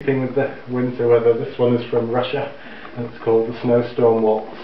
Keeping with the winter weather, this one is from Russia and it's called the Snowstorm Waltz.